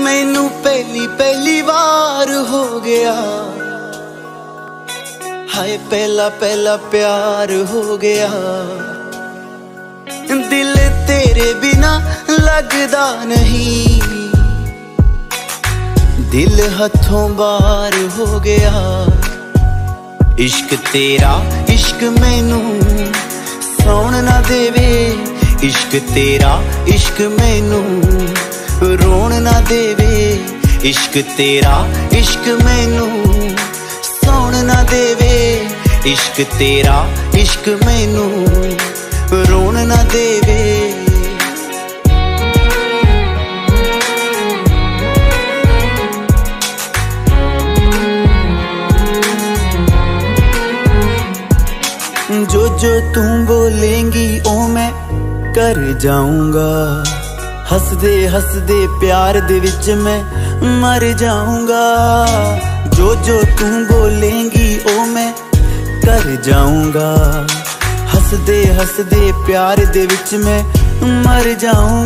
मैनू पहली पहली बार हो गया। हाय, पहला पहला प्यार हो गया। दिल तेरे बिना लगदा नहीं। दिल हथों बार हो गया। इश्क तेरा, इश्क मैनू सौन ना देवे। इश्क तेरा, इश्क मैनू रोन ना देवे। इश्क तेरा, इश्क मैनू सोन ना देवे। इश्क तेरा, इश्क मैनू रोन ना देवे। जो जो तुम बोलेंगी, ओ मैं कर जाऊँगा। ਹੱਸਦੇ ਹੱਸਦੇ ਪਿਆਰ ਦੇ ਵਿੱਚ ਮੈਂ ਮਰ ਜਾਊਂਗਾ ਜੋ ਜੋ ਤੂੰ ਬੋਲੇਂਗੀ ਉਹ ਮੈਂ ਕਰ ਜਾਊਂਗਾ ਹੱਸਦੇ ਹੱਸਦੇ ਪਿਆਰ ਦੇ ਵਿੱਚ ਮੈਂ ਮਰ ਜਾਊਂਗਾ